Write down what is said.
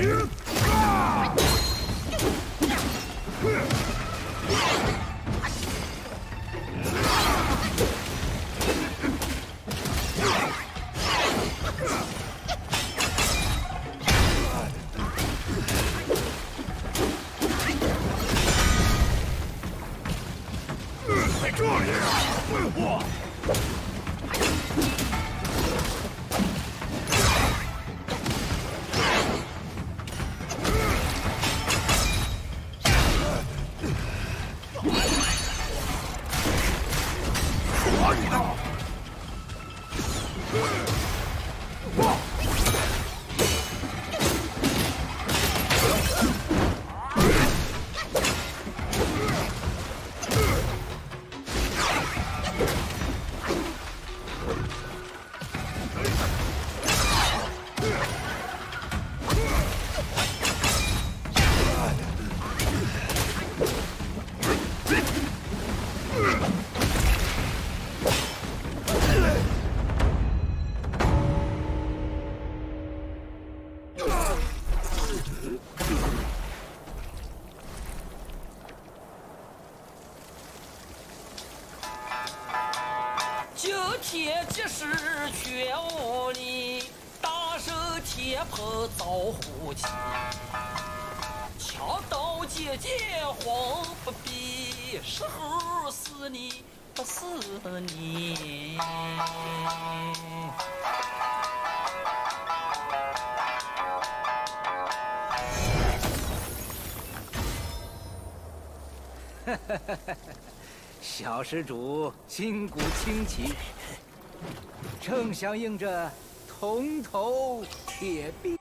停啊快点抓你的造虎旗，枪刀剑剑慌不比，时候是你不是你。哈哈哈哈小施主筋骨清奇，正响应着铜头铁臂。